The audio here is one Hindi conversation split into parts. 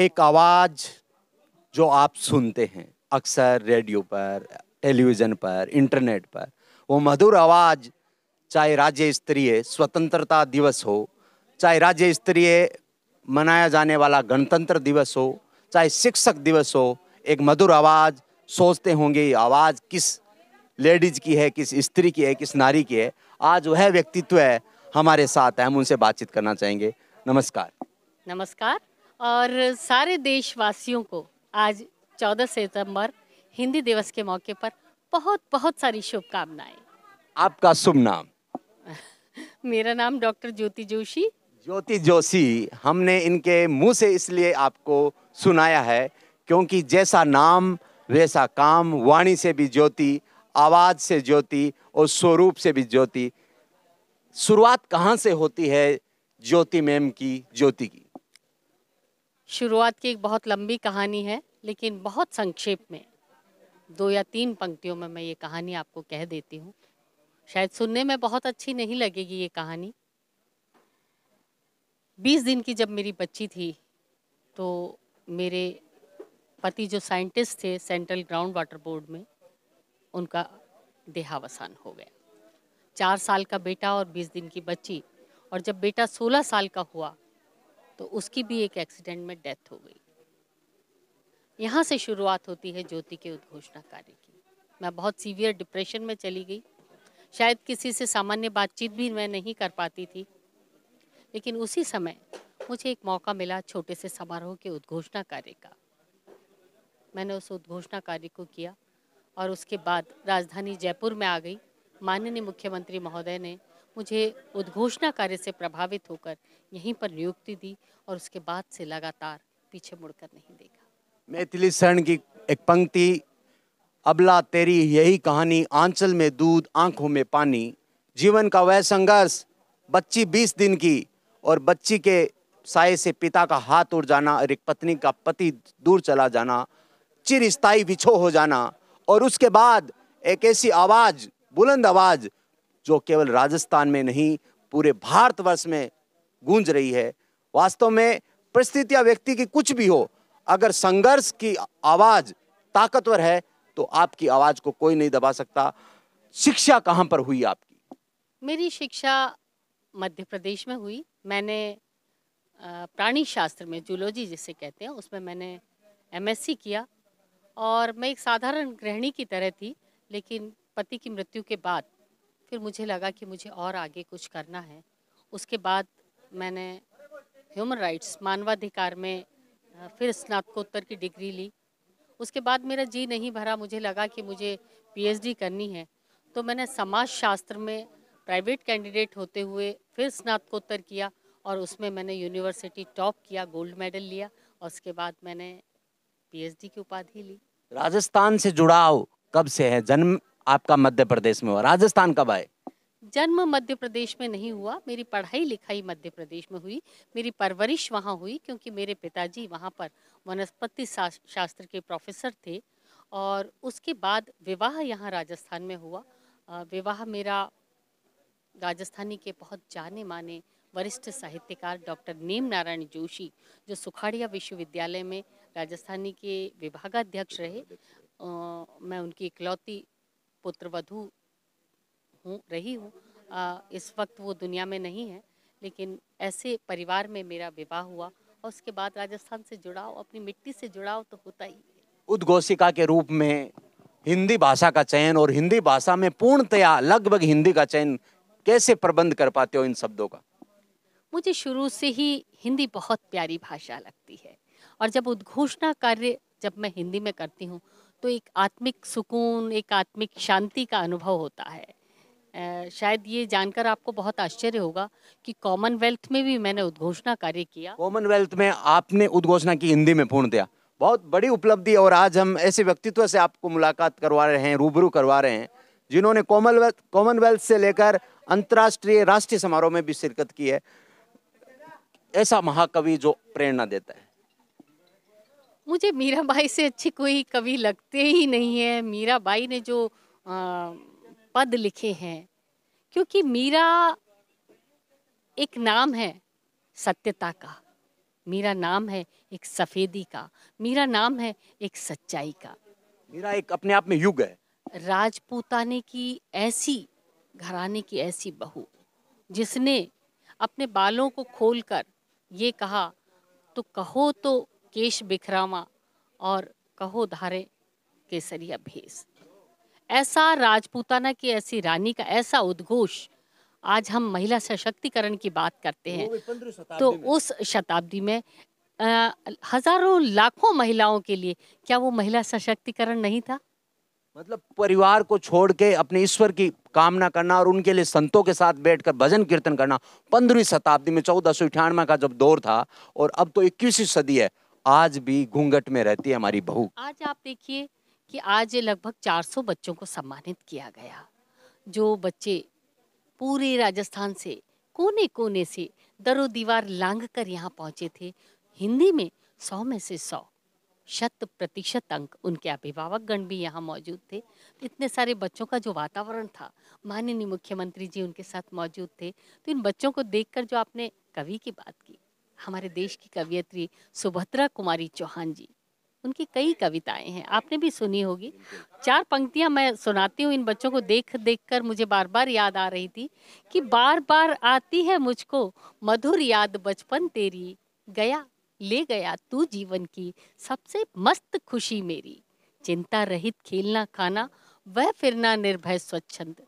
एक आवाज़ जो आप सुनते हैं, अक्सर रेडियो पर, टेलीविज़न पर, इंटरनेट पर, वो मधुर आवाज़, चाहे राज्य स्तरीय स्वतंत्रता दिवस हो, चाहे राज्य स्तरीय मनाया जाने वाला गणतंत्र दिवस हो, चाहे शिक्षक दिवस हो, एक मधुर आवाज़, सोचते होंगे ये आवाज़ किस लेडीज़ की है, किस स्त्री की है, किस नारी की है, आज वह व्यक्तित्व है हमारे साथ है, हम उनसे बातचीत करना चाहेंगे। नमस्कार। नमस्कार। और सारे देशवासियों को आज 14 सितंबर हिंदी दिवस के मौके पर बहुत बहुत सारी शुभकामनाएँ। आपका शुभ नाम? मेरा नाम डॉक्टर ज्योति जोशी। ज्योति जोशी हमने इनके मुँह से इसलिए आपको सुनाया है क्योंकि जैसा नाम वैसा काम वाणी से भी ज्योति आवाज़ से ज्योति और स्वरूप से भी ज्योति। शुरुआत कहाँ से होती है ज्योति मैम की ज्योति की? शुरुआत की एक बहुत लंबी कहानी है, लेकिन बहुत संक्षेप में। दो या तीन पंक्तियों में मैं ये कहानी आपको कह देती हूँ। शायद सुनने में बहुत अच्छी नहीं लगेगी ये कहानी। बीस दिन की जब मेरी बच्ची थी तो मेरे पति जो साइंटिस्ट थे सेंट्रल ग्राउंड वाटर बोर्ड में, उनका देहावसान हो गया। चार साल का बेटा और बीस दिन की बच्ची, और जब बेटा सोलह साल का हुआ तो उसकी भी एक एक्सीडेंट में डेथ हो गई। यहाँ से शुरुआत होती है ज्योति के उद्घोषणा कार्य की। मैं बहुत सीवियर डिप्रेशन में चली गई। शायद किसी से सामान्य बातचीत भी मैं नहीं कर पाती थी। लेकिन उसी समय मुझे एक मौका मिला छोटे से समारोह के उद्घोषणा कार्य का। मैंने उस उद्घोषणा कार्य को किया और उसके बाद राजधानी जयपुर में आ गई। माननीय मुख्यमंत्री महोदय ने मुझे उद्घोषणा कार्य से प्रभावित होकर यहीं पर नियुक्ति दी और उसके बाद से लगातार पीछे मुड़कर नहीं देखा। मैथिली शरण की एक पंक्ति, अबला तेरी यही कहानी, आंचल में दूध, आँखों में पानी। जीवन का वह संघर्ष, बच्ची बीस दिन की और बच्ची के साय से पिता का हाथ उड़ जाना और एक पत्नी का पति दूर चला जाना चिर स्थायी विछो हो जाना और उसके बाद एक ऐसी आवाज़, बुलंद आवाज़ जो केवल राजस्थान में नहीं, पूरे भारतवर्ष में गूंज रही है। वास्तव में परिस्थितियाँ व्यक्ति की कुछ भी हो, अगर संघर्ष की आवाज़ ताकतवर है तो आपकी आवाज़ को कोई नहीं दबा सकता। शिक्षा कहाँ पर हुई आपकी? मेरी शिक्षा मध्य प्रदेश में हुई। मैंने प्राणी शास्त्र में, जूलॉजी जिसे कहते हैं, उसमें मैंने एमएससी किया। और मैं एक साधारण गृहिणी की तरह थी, लेकिन पति की मृत्यु के बाद फिर मुझे लगा कि मुझे और आगे कुछ करना है। उसके बाद मैंने ह्यूमन राइट्स मानवाधिकार में फिर स्नातकोत्तर की डिग्री ली। उसके बाद मेरा जी नहीं भरा, मुझे लगा कि मुझे पीएचडी करनी है। तो मैंने समाज शास्त्र में प्राइवेट कैंडिडेट होते हुए फिर स्नातकोत्तर किया और उसमें मैंने यूनिवर्सिटी टॉप किया गोल्ड मेडल लिया और उसके बाद मैंने पीएचडी की उपाधि ली। राजस्थान से जुड़ाव कब से है? जन्म आपका मध्य प्रदेश में हुआ। राजस्थान कब आए? जन्म मध्य प्रदेश में नहीं हुआ। मेरी पढ़ाई लिखाई मध्य प्रदेश में हुई। मेरी परवरिश वहाँ हुई क्योंकि मेरे पिताजी वहाँ पर वनस्पति शास्त्र के प्रोफेसर थे और उसके बाद विवाह यहाँ राजस्थान में हुआ। विवाह मेरा राजस्थानी के बहुत जाने माने वरिष्ठ साहित्यकार डॉक्टर नेम नारायण जोशी जो सुखाड़िया विश्वविद्यालय में राजस्थानी के विभागाध्यक्ष रहे। आ, मैं उनकी इकलौती पुत्र वधु हूँ रही हूँ। इस वक्त वो दुनिया में नहीं है लेकिन ऐसे परिवार में मेरा विवाह हुआ और उसके बाद राजस्थान से जुड़ाव अपनी मिट्टी से जुड़ाव तो होता ही उद्घोषिका के रूप में हिंदी भाषा का चयन और हिंदी भाषा में पूर्णतया लगभग हिंदी का चयन कैसे प्रबंध कर पाते हो इन शब्दों का? मुझे शुरू से ही हिंदी बहुत प्यारी भाषा लगती है। और जब उद्घोषणा कार्य जब मैं हिंदी में करती हूँ तो एक आत्मिक सुकून, एक आत्मिक शांति का अनुभव होता है। शायद ये जानकर आपको बहुत आश्चर्य होगा कि कॉमनवेल्थ में भी मैंने उद्घोषणा कार्य किया। कॉमनवेल्थ में आपने उद्घोषणा की हिंदी में पूर्ण दिया। बहुत बड़ी उपलब्धि और आज हम ऐसे व्यक्तित्व से आपको मुलाकात करवा रहे हैं, रूबरू करवा रहे हैं, जिन्होंने कॉमनवेल्थ कॉमनवेल्थ से लेकर अंतर्राष्ट्रीय, राष्ट्रीय समारोह में भी शिरकत की है। ऐसा महाकवि जो प्रेरणा देता है। मुझे मीरा बाई से अच्छी कोई कवि लगते ही नहीं है। मीरा बाई ने जो आ, पद लिखे हैं क्योंकि मीरा एक नाम है सत्यता का। मेरा नाम है एक सफ़ेदी का। मेरा नाम है एक सच्चाई का। मेरा एक अपने आप में युग है। राजपूताने की ऐसी घराने की ऐसी बहू जिसने अपने बालों को खोलकर ये कहा तो कहो तो केश बिखरावा और कहो धारे केसरिया भेस। ऐसा राजपूताना की ऐसी रानी का ऐसा उद्घोष आज हम महिला सशक्तिकरण की बात करते हैं। तो उस शताब्दी में आ, हज़ारों लाखों महिलाओं के लिए क्या वो महिला सशक्तिकरण नहीं था? मतलब परिवार को छोड़ के अपने ईश्वर की कामना करना और उनके लिए संतों के साथ बैठकर भजन कीर्तन करना पंद्रहवीं शताब्दी में चौदह सौ अठानवे का जब दौर था और अब तो इक्कीसवीं सदी है आज भी घूंघट में रहती है हमारी बहू। आज आप देखिए कि आज लगभग 400 बच्चों को सम्मानित किया गया। जो बच्चे पूरे राजस्थान से कोने कोने से दरो दीवार लांग कर यहाँ पहुँचे थे, हिंदी में सौ में से सौ। शत प्रतिशत अंक उनके अभिभावक गण भी यहाँ मौजूद थे। इतने सारे बच्चों का जो वातावरण था, माननीय मुख्यमंत्री जी उनके साथ मौजूद थे। तो इन बच्चों को देखकर जो आपने कवि की बात की हमारे देश की कवियत्री सुभद्रा कुमारी चौहान जी। उनकी कई कविताएँ हैं। आपने भी सुनी होगी। चार पंक्तियाँ मैं सुनाती हूँ। इन बच्चों को देख देख कर मुझे बार बार याद आ रही थी कि बार बार आती है मुझको मधुर याद बचपन तेरी। गया, ले गया तू जीवन की सबसे मस्त खुशी मेरी। चिंता रहित खेलना खाना, वह फिरना निर्भय स्वच्छंद।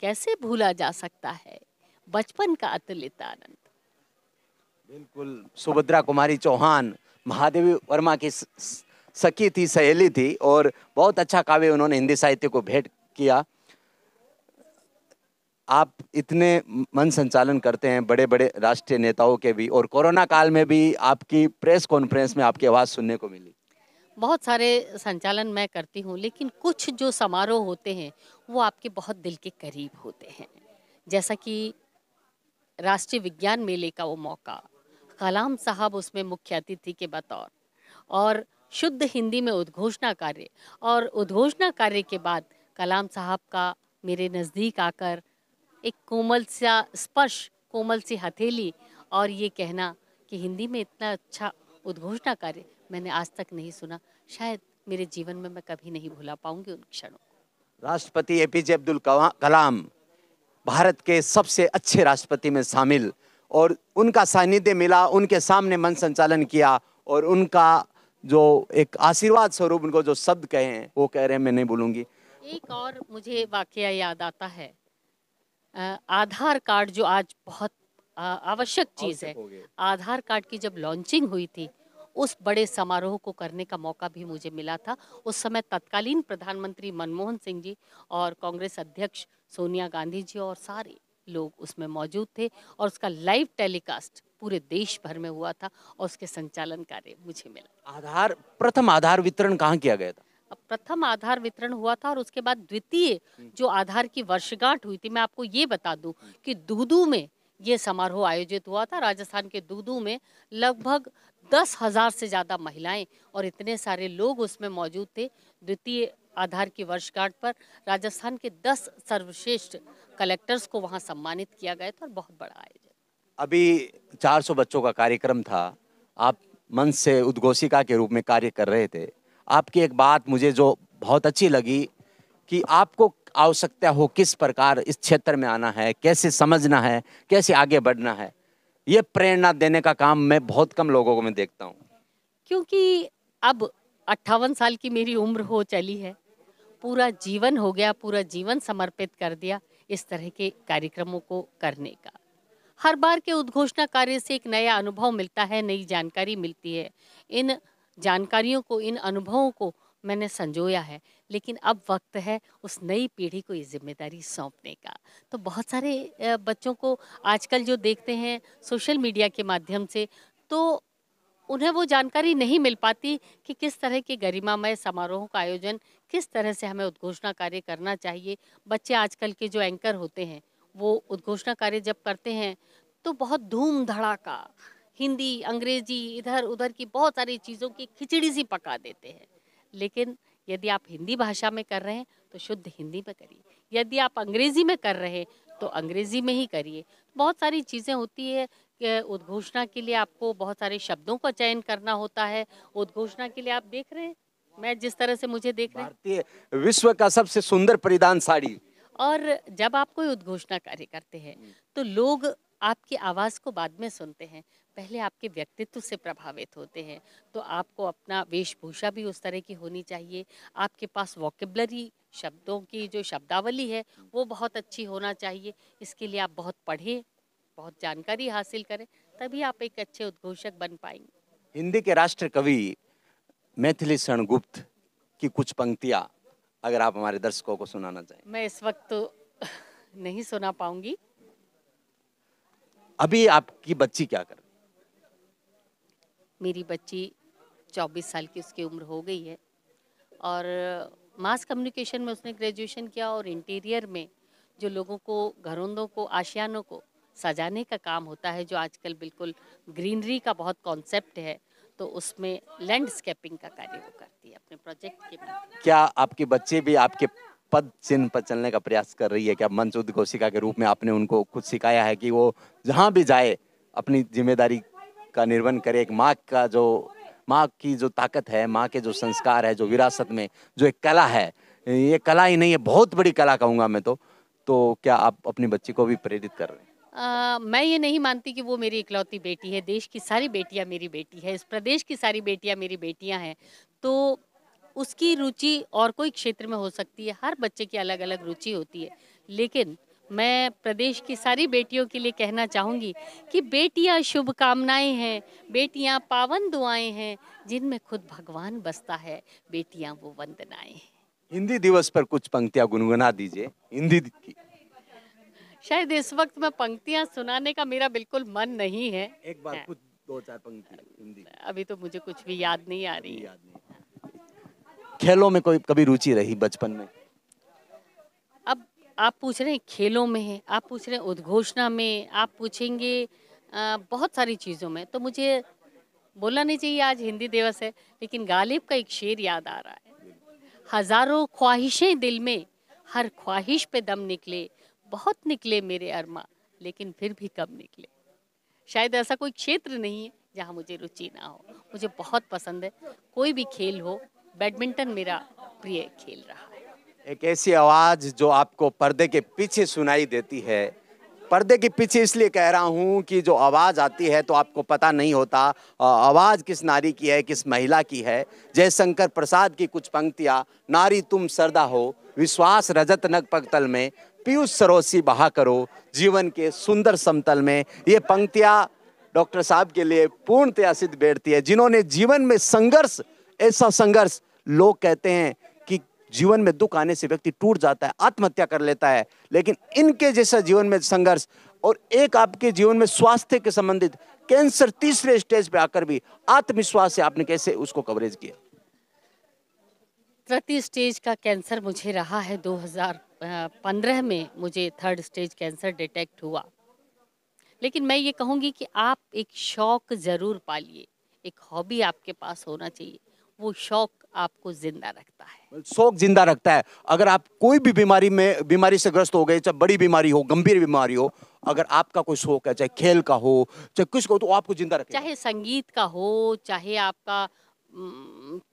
कैसे भूला जा सकता है बचपन का अतुलित आनंद? बिल्कुल। सुभद्रा कुमारी चौहान, महादेवी वर्मा की सखी थी, सहेली थी और बहुत अच्छा काव्य उन्होंने हिंदी साहित्य को भेंट किया। आप इतने मन संचालन करते हैं बड़े बड़े राष्ट्रीय नेताओं के भी और कोरोना काल में भी आपकी प्रेस कॉन्फ्रेंस में आपकी आवाज़ सुनने को मिली। बहुत सारे संचालन मैं करती हूँ, लेकिन कुछ जो समारोह होते हैं, वो आपके बहुत दिल के करीब होते हैं। जैसा कि राष्ट्रीय विज्ञान मेले का वो मौका कलाम साहब उसमें मुख्य अतिथि के बतौर और शुद्ध हिंदी में उद्घोषणा कार्य और उद्घोषणा कार्य के बाद कलाम साहब का मेरे नज़दीक आकर एक कोमल सा स्पर्श, कोमल सी हथेली और ये कहना कि हिंदी में इतना अच्छा उद्घोषणा कार्य मैंने आज तक नहीं सुना। शायद मेरे जीवन में मैं कभी नहीं भूला पाऊँगी उन क्षणों को। राष्ट्रपति ए पी जे अब्दुल कलाम, भारत के सबसे अच्छे राष्ट्रपति में शामिल और उनका सानिध्य मिला उनके सामने मन संचालन किया और उनका जो एक आशीर्वाद स्वरूप उनको जो शब्द कहे हैं वो कह रहे हैं मैं नहीं बोलूँगी। एक और मुझे वाक्य याद आता है। आधार कार्ड जो आज बहुत आवश्यक चीज़ है। आधार कार्ड की जब लॉन्चिंग हुई थी उस बड़े समारोह को करने का मौका भी मुझे मिला था। उस समय तत्कालीन प्रधानमंत्री मनमोहन सिंह जी और कांग्रेस अध्यक्ष सोनिया गांधी जी और सारे लोग उसमें मौजूद थे और उसका लाइव टेलीकास्ट पूरे देश भर में हुआ था और उसके संचालन कार्य मुझे मिला। आधार प्रथम आधार वितरण कहाँ किया गया था? प्रथम आधार वितरण हुआ था और उसके बाद द्वितीय जो आधार की वर्षगांठ हुई थी मैं आपको ये बता दूँ कि दूदू में ये समारोह आयोजित हुआ था। राजस्थान के दूदू में लगभग दस हज़ार से ज़्यादा महिलाएँ और इतने सारे लोग उसमें मौजूद थे। द्वितीय आधार की वर्षगांठ पर राजस्थान के दस सर्वश्रेष्ठ कलेक्टर्स को वहाँ सम्मानित किया गया था और बहुत बड़ा आयोजन। अभी 400 बच्चों का कार्यक्रम था। आप मंच से उद्घोषिका के रूप में कार्य कर रहे थे। आपकी एक बात मुझे जो बहुत अच्छी लगी कि आपको आवश्यकता हो किस प्रकार इस क्षेत्र में आना है कैसे समझना है कैसे आगे बढ़ना है ये प्रेरणा देने का काम मैं बहुत कम लोगों को मैं देखता हूँ। क्योंकि अब अट्ठावन साल की मेरी उम्र हो चली है। पूरा जीवन हो गया पूरा जीवन समर्पित कर दिया। इस तरह के कार्यक्रमों को करने का। हर बार के उद्घोषणा कार्य से एक नया अनुभव मिलता है, नई जानकारी मिलती है। इन जानकारियों को, इन अनुभवों को मैंने संजोया है, लेकिन अब वक्त है उस नई पीढ़ी को ये ज़िम्मेदारी सौंपने का। तो बहुत सारे बच्चों को आजकल जो देखते हैं सोशल मीडिया के माध्यम से तो उन्हें वो जानकारी नहीं मिल पाती कि किस तरह के गरिमामय समारोह का आयोजन किस तरह से हमें उद्घोषणा कार्य करना चाहिए? बच्चे आजकल के जो एंकर होते हैं, वो उद्घोषणा कार्य जब करते हैं तो बहुत धूम धड़ाका हिंदी, अंग्रेज़ी इधर उधर की बहुत सारी चीज़ों की खिचड़ी सी पका देते हैं। लेकिन यदि आप हिंदी भाषा में कर रहे हैं तो शुद्ध हिंदी में करिए। यदि आप अंग्रेज़ी में कर रहे हैं तो अंग्रेज़ी में ही करिए। बहुत सारी चीज़ें होती है उद्घोषणा के लिए आपको बहुत सारे शब्दों का चयन करना होता है। उद्घोषणा के लिए आप देख रहे हैं मैं जिस तरह से मुझे देख रहे हैं। भारतीय विश्व का सबसे सुंदर परिधान साड़ी। और जब आप कोई उद्घोषणा कार्य करते हैं तो लोग आपकी आवाज़ को बाद में सुनते हैं। पहले आपके व्यक्तित्व से प्रभावित होते हैं तो आपको अपना वेशभूषा भी उस तरह की होनी चाहिए। आपके पास वोकेबलरी शब्दों की जो शब्दावली है वो बहुत अच्छी होना चाहिए। इसके लिए आप बहुत पढ़ें बहुत जानकारी हासिल करें तभी आप एक अच्छे उद्घोषक बन पाएँगे। हिंदी के राष्ट्र कवि मैथिली शरण गुप्त की कुछ पंक्तियाँ अगर आप हमारे दर्शकों को सुनाना चाहें। मैं इस वक्त तो नहीं सुना पाऊँगी। अभी आपकी बच्ची क्या कर रही मेरी बच्ची 24 साल की उसकी उम्र हो गई है। और मास कम्युनिकेशन में उसने ग्रेजुएशन किया और इंटीरियर में जो लोगों को घरोंदों को आशियानों को सजाने का काम होता है जो आजकल बिल्कुल ग्रीनरी का बहुत कॉन्सेप्ट है तो उसमें लैंडस्केपिंग का कार्य वो करती है, अपने प्रोजेक्ट के क्या आपके बच्चे भी आपके पद चिन्ह पर चलने का प्रयास कर रही है? क्या मंच उद्घोषिका के रूप में आपने उनको कुछ सिखाया है कि वो जहाँ भी जाए, अपनी ज़िम्मेदारी का निर्वहन करे? एक माँ का जो, माँ की जो ताकत है, माँ के जो संस्कार है, जो विरासत में जो एक कला है, ये कला ही नहीं है बहुत बड़ी कला कहूँगा मैं तो। तो क्या आप अपनी बच्ची को भी प्रेरित कर रहे हैं? आ, मैं ये नहीं मानती कि वो मेरी इकलौती बेटी है। देश की सारी बेटियाँ मेरी बेटी है इस प्रदेश की सारी बेटियाँ मेरी बेटियाँ हैं। तो उसकी रुचि और कोई क्षेत्र में हो सकती है हर बच्चे की अलग अलग रुचि होती है। लेकिन मैं प्रदेश की सारी बेटियों के लिए कहना चाहूँगी कि बेटियाँ शुभकामनाएँ हैं बेटियाँ पावन दुआएँ हैं जिनमें खुद भगवान बसता है बेटियाँ वो वंदनाएँ हैं। हिंदी दिवस पर कुछ पंक्तियाँ गुनगुना दीजिए हिंदी शायद इस वक्त मैं पंक्तियाँ सुनाने का मेरा बिल्कुल मन नहीं है। एक बार कुछ दो चार पंक्ति अभी तो मुझे कुछ भी याद नहीं आ रही। याद नहीं। खेलों में कोई कभी रुचि रही बचपन में? अब आप पूछ रहे हैं खेलों में है आप पूछ रहे हैं उद्घोषणा में आप पूछेंगे बहुत सारी चीज़ों में। तो मुझे बोलना नहीं चाहिए आज हिंदी दिवस है लेकिन गालिब का एक शेर याद आ रहा है। हज़ारों ख्वाहिशें दिल में हर ख्वाहिश पे दम निकले बहुत निकले मेरे अरमा, लेकिन फिर भी कम निकले। शायद ऐसा कोई क्षेत्र नहीं है जहाँ मुझे रुचि ना हो। मुझे बहुत पसंद है। कोई भी खेल हो, बैडमिंटन मेरा प्रिय खेल रहा है। एक ऐसी आवाज़ जो आपको पर्दे के पीछे सुनाई देती है। पर्दे के पीछे इसलिए कह रहा हूँ कि जो आवाज़ आती है तो आपको पता नहीं होता आवाज़ किस नारी की है, किस महिला की है। जयशंकर प्रसाद की कुछ पंक्तियाँ, नारी तुम सरदा हो, विश्वास रजत नग पगतल में पीयूष सरोसी बहा करो जीवन के सुंदर समतल में। ये पंक्तियाँ डॉक्टर साहब के लिए पूर्णतया सिद्ध बैठती है, जिन्होंने जीवन में संघर्ष, ऐसा संघर्ष, लोग कहते हैं कि जीवन में दुख आने से व्यक्ति टूट जाता है, आत्महत्या कर लेता है, लेकिन इनके जैसा जीवन में संघर्ष और एक आपके जीवन में स्वास्थ्य के संबंधित कैंसर तीसरे स्टेज पे आकर भी आत्मविश्वास से आपने कैसे उसको कवरेज किया? तृतीय स्टेज का कैंसर मुझे रहा है 2015 में मुझे थर्ड स्टेज कैंसर डिटेक्ट हुआ। लेकिन मैं ये कहूँगी कि आप एक शौक ज़रूर पालिए। एक हॉबी आपके पास होना चाहिए। वो शौक आपको ज़िंदा रखता है। शौक ज़िंदा रखता है। अगर आप कोई भी बीमारी में बीमारी से ग्रस्त हो गए चाहे बड़ी बीमारी हो गंभीर बीमारी हो अगर आपका कोई शौक है चाहे खेल का हो चाहे कुछ का हो तो आपको ज़िंदा रखेगा। चाहे संगीत का हो चाहे आपका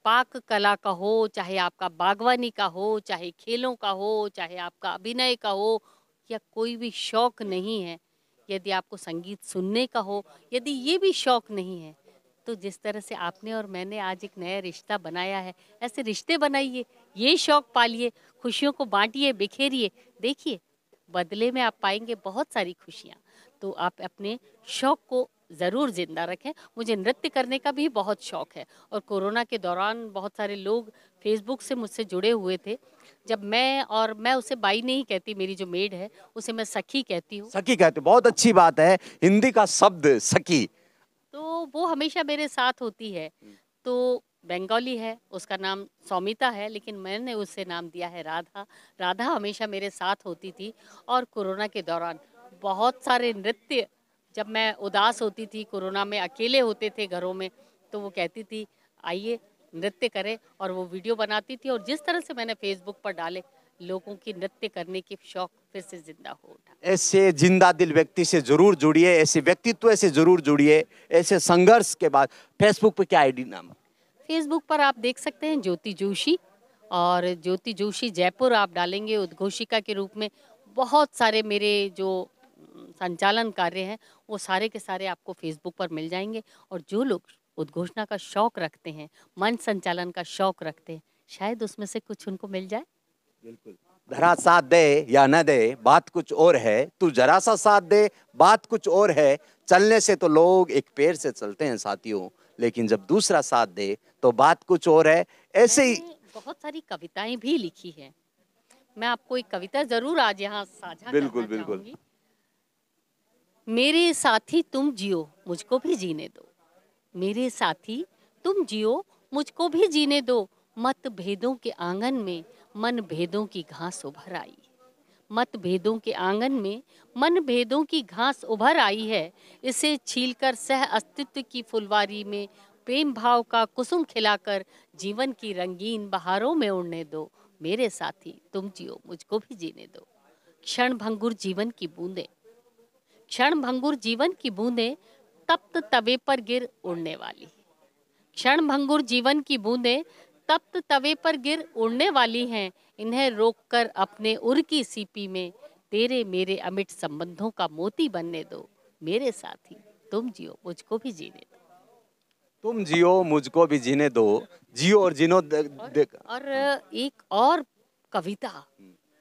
पाक कला का हो, चाहे आपका बागवानी का हो, चाहे खेलों का हो, चाहे आपका अभिनय का हो, या कोई भी शौक नहीं है, यदि आपको संगीत सुनने का हो, यदि ये भी शौक नहीं है तो जिस तरह से आपने और मैंने आज एक नया रिश्ता बनाया है, ऐसे रिश्ते बनाइए, ये शौक पालिए, खुशियों को बांटिए, बिखेरिए, देखिए, बदले में आप पाएँगे बहुत सारी खुशियाँ। तो आप अपने शौक को ज़रूर ज़िंदा रखें। मुझे नृत्य करने का भी बहुत शौक है और कोरोना के दौरान बहुत सारे लोग फेसबुक से मुझसे जुड़े हुए थे। जब मैं और मैं उसे बाई नहीं कहती मेरी जो मेड है उसे मैं सखी कहती हूँ। सखी कहते बहुत अच्छी बात है हिंदी का शब्द सखी। तो वो हमेशा मेरे साथ होती है। तो बंगाली है उसका नाम सौमिता है लेकिन मैंने उसे नाम दिया है राधा। राधा हमेशा मेरे साथ होती थी और कोरोना के दौरान बहुत सारे नृत्य जब मैं उदास होती थी कोरोना में अकेले होते थे घरों में तो वो कहती थी आइए नृत्य करें। और वो वीडियो बनाती थी और जिस तरह से मैंने फेसबुक पर डाले लोगों की नृत्य करने के शौक फिर से ज़िंदा हो उठा। ऐसे ज़िंदा दिल व्यक्ति से ज़रूर जुड़िए ऐसे व्यक्तित्व से ज़रूर जुड़िए ऐसे संघर्ष के बाद। फेसबुक पर क्या आईडी नाम? फेसबुक पर आप देख सकते हैं ज्योति जोशी और ज्योति जोशी जयपुर आप डालेंगे उद्घोषिका के रूप में। बहुत सारे मेरे जो संचालन कार्य हैं वो सारे के सारे आपको फेसबुक पर मिल जाएँगे और जो लोग उद्घोषणा का शौक रखते हैं मंच संचालन का शौक रखते हैं शायद उसमें से कुछ उनको मिल जाए। बिल्कुल। धरा साथ दे या न दे बात कुछ और है तू जरा सा साथ दे बात कुछ और है चलने से तो लोग एक पैर से चलते हैं साथियों लेकिन जब दूसरा साथ दे तो बात कुछ और है। ऐसे ही बहुत सारी कविताएँ भी लिखी है। मैं आपको एक कविता ज़रूर आज यहाँ साझा बिल्कुल, बिल्कुल। मेरे साथी तुम जियो, मुझको भी जीने दो। मेरे साथी तुम जियो, मुझको भी जीने दो। मत भेदों के आँगन में मन भेदों की घास उभर आई। मत भेदों के आँगन में मन भेदों की घास उभर आई है। इसे छीलकर सह अस्तित्व की फुलवारी में प्रेम भाव का कुसुम खिलाकर जीवन की रंगीन बहारों में उड़ने दो। मेरे साथी तुम जियो, मुझको भी जीने दो। क्षण भंगुर जीवन की बूंदे। क्षण भंगुर जीवन की बूंदे तप्त तवे पर गिर उड़ने वाली। क्षण भंगुर जीवन की बूंदे तप्त तवे पर गिर उड़ने वाली हैं। इन्हें रोककर अपने उर की सीपी में तेरे मेरे अमिट संबंधों का मोती बनने दो। मेरे साथी तुम जियो मुझको भी जीने दो। तुम जियो मुझको भी जीने दो। जियो और जिनो दे, दे, और एक और कविता।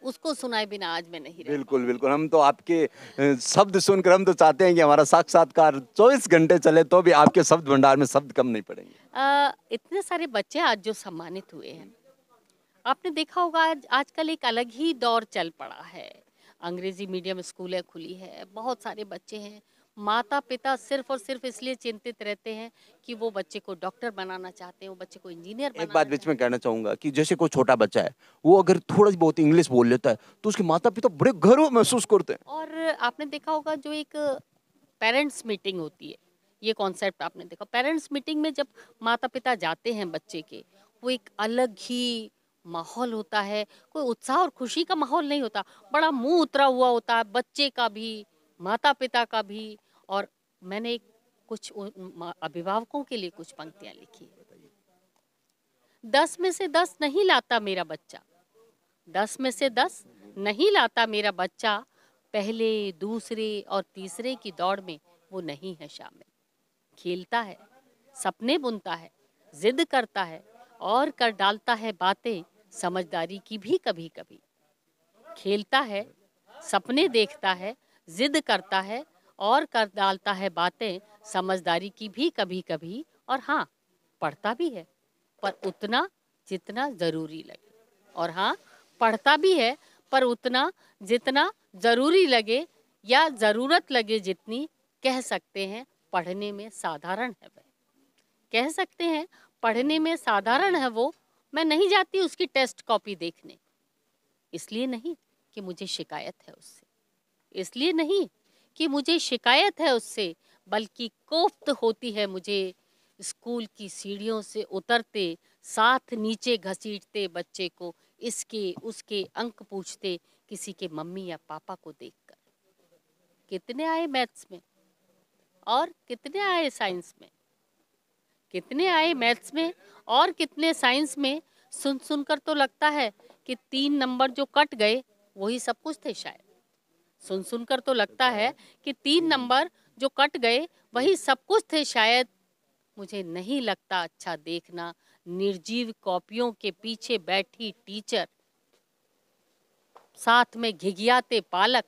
उसको सुनाए बिना आज मैं नहीं बिल्कुल बिल्कुल। हम तो आपके शब्द सुनकर हम तो चाहते हैं कि हमारा साक्षात्कार 24 घंटे चले तो भी आपके शब्द भंडार में शब्द कम नहीं पड़ेंगे। इतने सारे बच्चे आज जो सम्मानित हुए हैं। आपने देखा होगा आज आजकल एक अलग ही दौर चल पड़ा है। अंग्रेज़ी मीडियम स्कूलें खुली है बहुत सारे बच्चे हैं। माता पिता सिर्फ़ और सिर्फ़ इसलिए चिंतित रहते हैं कि वो बच्चे को डॉक्टर बनाना चाहते हैं वो बच्चे को इंजीनियर एक बात बीच में कहना चाहूँगा कि जैसे कोई छोटा बच्चा है वो अगर थोड़ा बहुत इंग्लिश बोल लेता है तो उसके माता पिता बड़े गर्व महसूस करते हैं हैं। और आपने देखा होगा जो एक पेरेंट्स मीटिंग होती है ये कॉन्सेप्ट आपने देखा पेरेंट्स मीटिंग में जब माता पिता जाते हैं बच्चे के वो एक अलग ही माहौल होता है कोई उत्साह और खुशी का माहौल नहीं होता बड़ा मुँह उतरा हुआ होता है बच्चे का भी माता पिता का भी और मैंने कुछ अभिभावकों के लिए कुछ पंक्तियाँ लिखी। दस में से दस नहीं लाता मेरा बच्चा। दस में से दस नहीं लाता मेरा बच्चा। पहले, दूसरे और तीसरे की दौड़ में वो नहीं है शामिल। खेलता है, सपने बुनता है, जिद करता है और कर डालता है बातें समझदारी की भी कभी कभी खेलता है, सपने देखता है, जिद करता है और कर डालता है बातें समझदारी की भी कभी कभी और हाँ पढ़ता भी है, पर उतना जितना ज़रूरी लगे। और हाँ पढ़ता भी है, पर उतना जितना ज़रूरी लगे या ज़रूरत लगे जितनी कह सकते हैं, पढ़ने में साधारण है वह। कह सकते हैं, पढ़ने में साधारण है वो, मैं नहीं जाती उसकी टेस्ट कॉपी देखने। इसलिए नहीं कि मुझे शिकायत है उससे। इसलिए नहीं कि मुझे शिकायत है उससे, बल्कि कोफ्त होती है मुझे। स्कूल की सीढ़ियों से उतरते, साथ नीचे घसीटते बच्चे को, इसके उसके अंक पूछते किसी के मम्मी या पापा को देखकर। कितने आए मैथ्स में? और कितने आए साइंस में? कितने आए मैथ्स में? और कितने साइंस में? सुन सुनकर तो लगता है कि तीन नंबर जो कट गए, वही सब कुछ थे शायद। सुन सुनकर तो लगता है कि तीन नंबर जो कट गए वही सब कुछ थे शायद। मुझे नहीं लगता अच्छा देखना। निर्जीव कॉपियों के पीछे बैठी टीचर। साथ में घिघियाते पालक।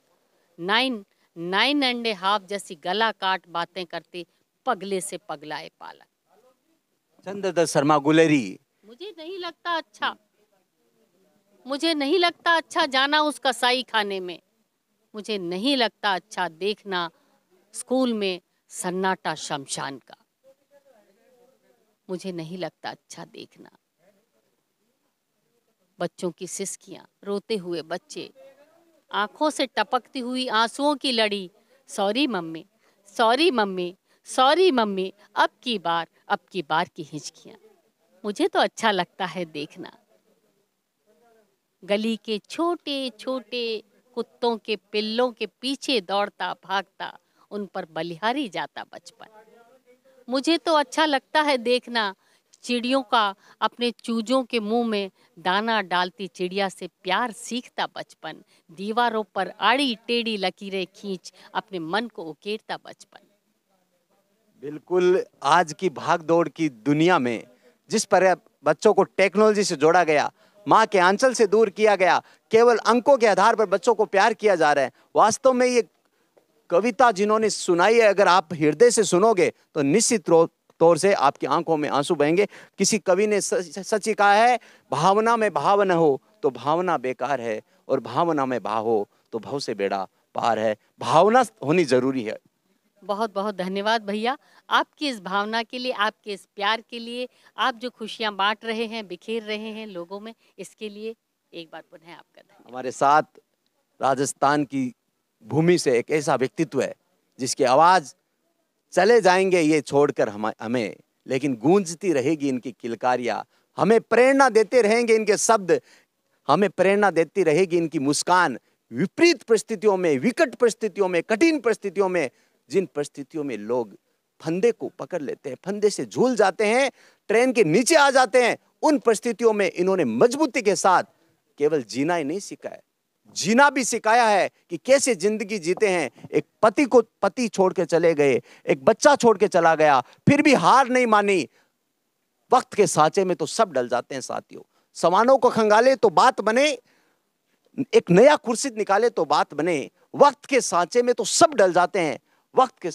Nine nine and a half जैसी गला काट बातें करते पगले से पगलाए पालक। चंद्रदत्त शर्मा गुलेरी। मुझे नहीं लगता अच्छा। मुझे नहीं लगता अच्छा जाना उस कसाई खाने में। मुझे नहीं लगता अच्छा देखना स्कूल में सन्नाटा शमशान का। मुझे नहीं लगता अच्छा देखना। बच्चों की सिसकियाँ, रोते हुए बच्चे, आँखों से टपकती हुई आंसुओं की लड़ी, sorry mummy sorry mummy sorry mummy, अब की बार, अब की बार की हिचकियाँ। मुझे तो अच्छा लगता है देखना। गली के छोटे छोटे कुत्तों के पिल्लों के पीछे दौड़ता भागता, उन पर बलिहारी जाता बचपन। मुझे तो अच्छा लगता है देखना, चिड़ियों का अपने चूजों के मुँह में दाना डालती चिड़िया से प्यार सीखता बचपन। दीवारों पर आड़ी टेढ़ी लकीरें खींच अपने मन को उकेरता बचपन। बिल्कुल, आज की भाग दौड़ की दुनिया में, जिस पर बच्चों को टेक्नोलॉजी से जोड़ा गया, माँ के आंचल से दूर किया गया केवल अंकों के आधार पर बच्चों को प्यार किया जा रहा है। वास्तव में ये कविता जिन्होंने सुनाई है, अगर आप हृदय से सुनोगे तो निश्चित तौर से आपकी आँखों में आँसू बहेंगे। किसी कवि ने सच ही कहा है, भावना में भाव न हो तो भावना बेकार है, और भावना में भाव हो तो भाव से बेड़ा पार है। भावना होनी ज़रूरी है। बहुत बहुत धन्यवाद भैया। आपकी इस भावना के लिए, आपके इस प्यार के लिए, आप जो खुशियाँ बांट रहे हैं, बिखेर रहे हैं लोगों में, इसके लिए एक बार पुनः आपका हमारे साथ राजस्थान की भूमि से एक ऐसा व्यक्तित्व है, जिसकी आवाज़ चले जाएँगे ये छोड़कर हम, हमें, लेकिन गूंजती रहेगी इनकी किलकारियाँ। हमें प्रेरणा देते रहेंगे इनके शब्द, हमें प्रेरणा देती रहेगी इनकी मुस्कान। विपरीत परिस्थितियों में, विकट परिस्थितियों में, कठिन परिस्थितियों में, जिन परिस्थितियों में लोग फंदे को पकड़ लेते हैं, फंदे से झूल जाते हैं, ट्रेन के नीचे आ जाते हैं, उन परिस्थितियों में इन्होंने मजबूती के साथ केवल जीना ही नहीं सीखा है। जीना भी सिखाया है कि कैसे ज़िंदगी जीते हैं। एक पति को पति छोड़ के चले गए एक बच्चा छोड़ के चला गया फिर भी हार नहीं मानी। वक्त के साचे में तो सब डल जाते हैं साथियों। समानों को खंगाले तो बात बने एक नया कुर्सी निकाले तो बात बने। वक्त के सांचे में तो सब डल जाते हैं। वक्त के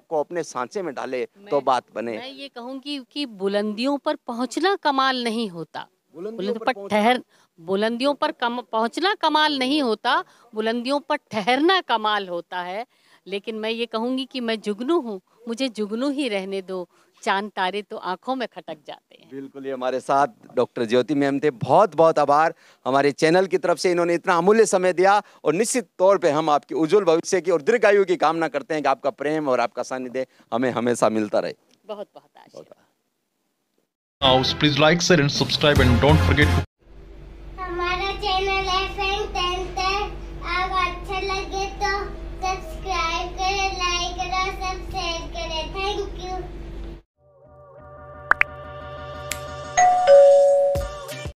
को अपने सांचे में डाले तो बात बने। मैं ये कहूँगी कि बुलंदियों पर पहुँचना कमाल नहीं होता। बुलंदियों पर ठहर बुलंदियों पर कम पहुँचना कमाल नहीं होता बुलंदियों पर ठहरना कमाल होता है। लेकिन मैं ये कहूँगी कि मैं जुगनू हूँ मुझे जुगनू ही रहने दो। चाँद तारे तो आँखों में खटक जाते हैं। बिल्कुल ये हमारे साथ डॉक्टर ज्योति मैम थे। बहुत बहुत आभार। हमारे चैनल की तरफ़ से इन्होंने इतना अमूल्य समय दिया और निश्चित तौर पे हम आपके उज्जवल भविष्य की और दीर्घायु की कामना करते हैं कि आपका प्रेम और आपका सानिध्य हमें हमेशा मिलता रहे। बहुत बहुत आशीर्वाद। Now, please like, share and subscribe and don't forget to